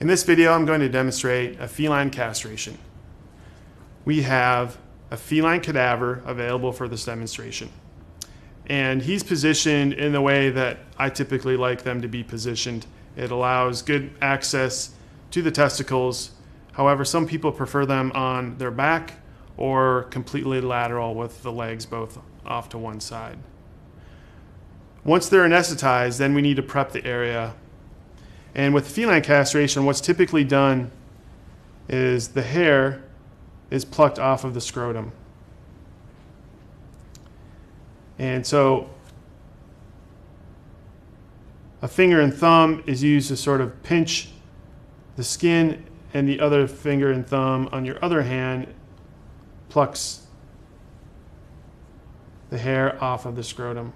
In this video, I'm going to demonstrate a feline castration. We have a feline cadaver available for this demonstration. And he's positioned in the way that I typically like them to be positioned. It allows good access to the testicles. However, some people prefer them on their back or completely lateral with the legs both off to one side. Once they're anesthetized, then we need to prep the area. And with feline castration, what's typically done is the hair is plucked off of the scrotum. And so a finger and thumb is used to sort of pinch the skin, and the other finger and thumb on your other hand plucks the hair off of the scrotum.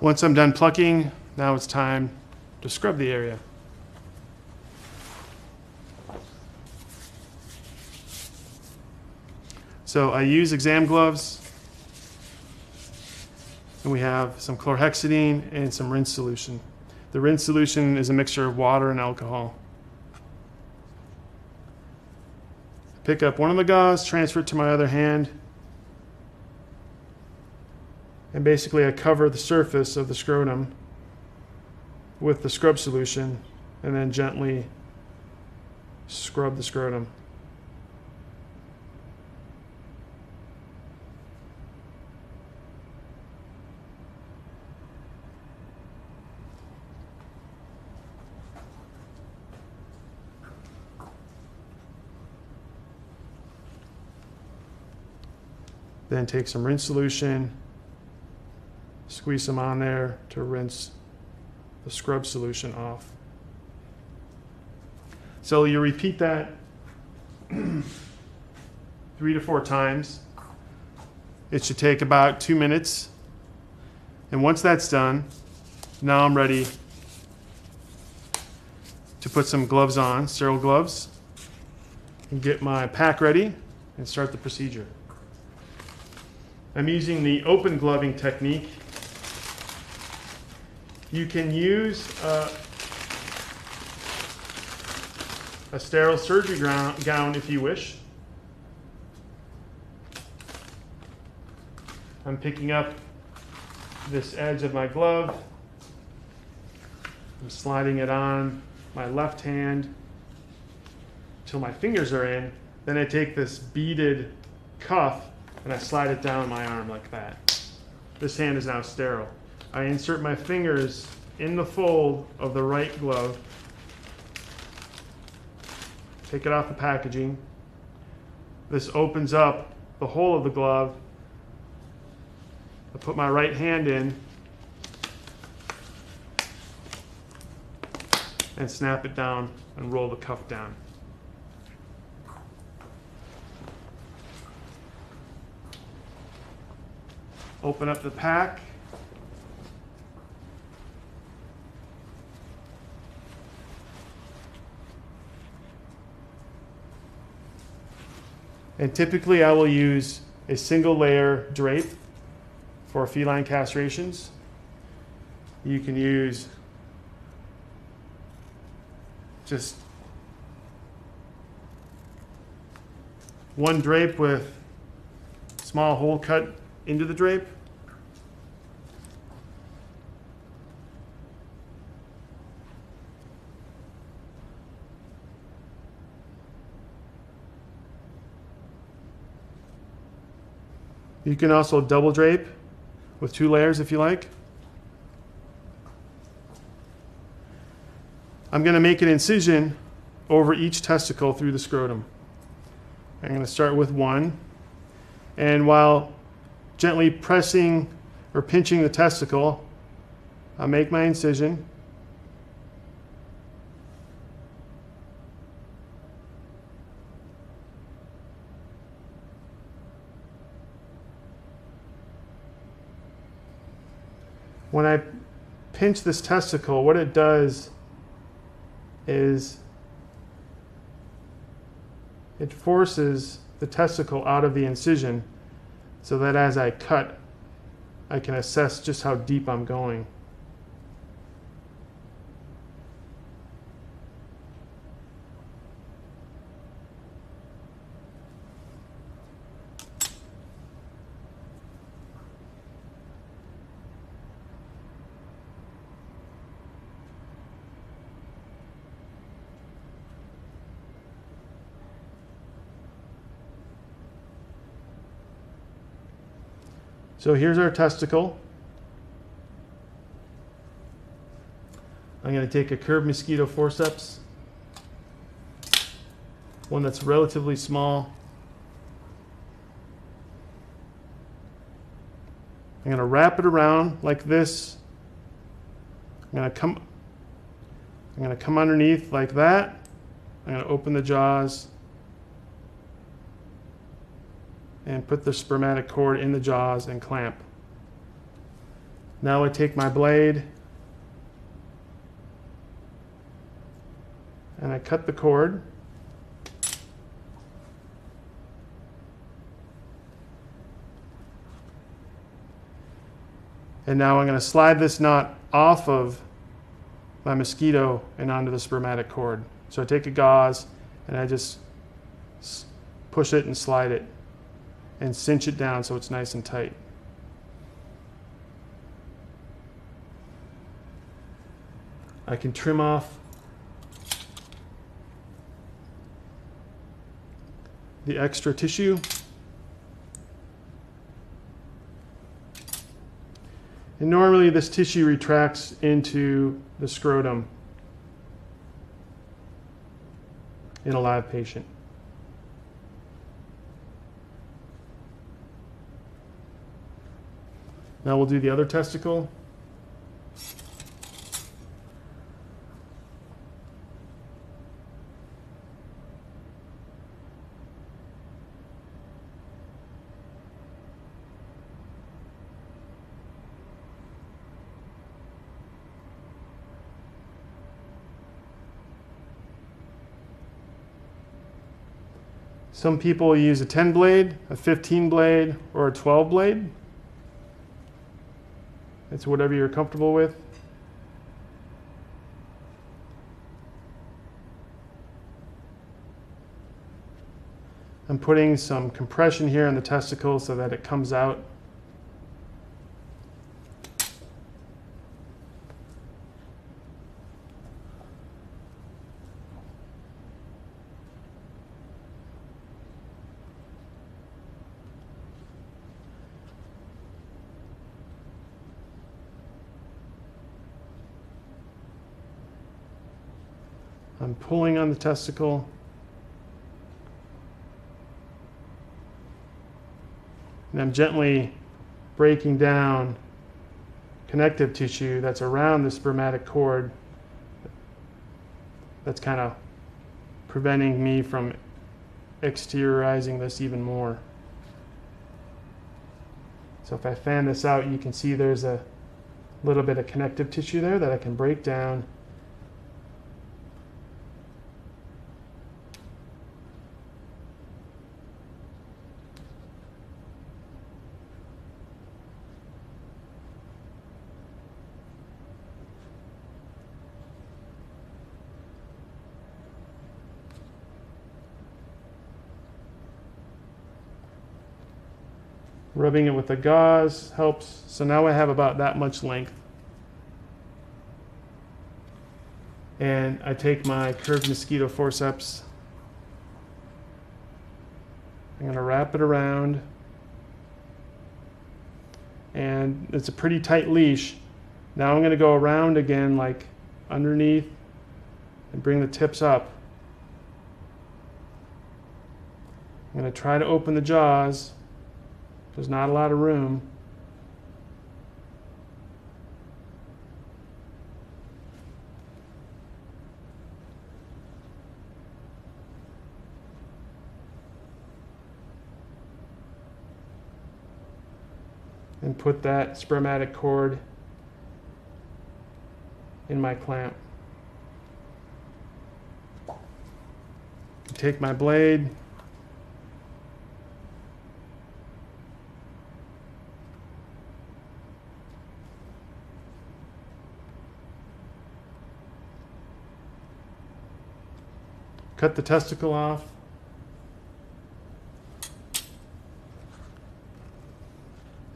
Once I'm done plucking, now it's time to scrub the area. So I use exam gloves, and we have some chlorhexidine and some rinse solution. The rinse solution is a mixture of water and alcohol. Pick up one of the gauze, transfer it to my other hand, and basically I cover the surface of the scrotum with the scrub solution and then gently scrub the scrotum. Then take some rinse solution squeeze some on there to rinse the scrub solution off. So you repeat that three to four times. It should take about two minutes. And once that's done, now I'm ready to put some gloves on, sterile gloves, and get my pack ready and start the procedure. I'm using the open gloving technique you can use uh, a sterile surgery gown if you wish. I'm picking up this edge of my glove. I'm sliding it on my left hand till my fingers are in. Then I take this beaded cuff and I slide it down my arm like that. This hand is now sterile. I insert my fingers in the fold of the right glove. Take it off the packaging. This opens up the hole of the glove. I put my right hand in and snap it down and roll the cuff down. Open up the pack. And typically I will use a single layer drape for feline castrations. You can use just one drape with small hole cut into the drape. You can also double drape with two layers if you like. I'm going to make an incision over each testicle through the scrotum. I'm going to start with one. And while gently pressing or pinching the testicle, I'll make my incision. When I pinch this testicle, what it does is it forces the testicle out of the incision so that as I cut, I can assess just how deep I'm going. So here's our testicle. I'm going to take a curved mosquito forceps, one that's relatively small. I'm going to wrap it around like this. I'm going to come I'm going to come underneath like that. I'm going to open the jaws and put the spermatic cord in the jaws and clamp. Now I take my blade and I cut the cord. And now I'm going to slide this knot off of my mosquito and onto the spermatic cord. So I take a gauze and I just push it and slide it and cinch it down so it's nice and tight. I can trim off the extra tissue. And normally this tissue retracts into the scrotum in a live patient. Now we'll do the other testicle. Some people use a 10 blade, a 15 blade, or a 12 blade. It's whatever you're comfortable with. I'm putting some compression here in the testicle so that it comes out I'm pulling on the testicle. And I'm gently breaking down connective tissue that's around the spermatic cord that's kind of preventing me from exteriorizing this even more. So if I fan this out, you can see there's a little bit of connective tissue there that I can break down. Rubbing it with the gauze helps. So now I have about that much length. And I take my curved mosquito forceps. I'm going to wrap it around. And it's a pretty tight leash. Now I'm going to go around again, like underneath, and bring the tips up. I'm going to try to open the jaws. There's not a lot of room. And put that spermatic cord in my clamp. Take my blade. Cut the testicle off.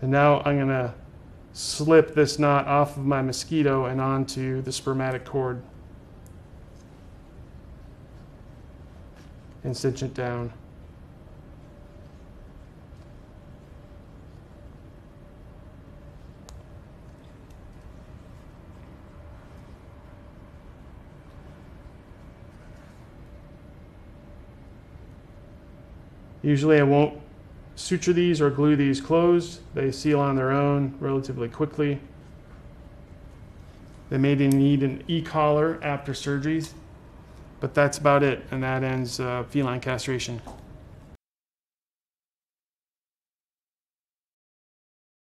And now I'm going to slip this knot off of my mosquito and onto the spermatic cord. And cinch it down. Usually I won't suture these or glue these closed. They seal on their own relatively quickly. They may need an e-collar after surgeries, but that's about it, and that ends uh, feline castration.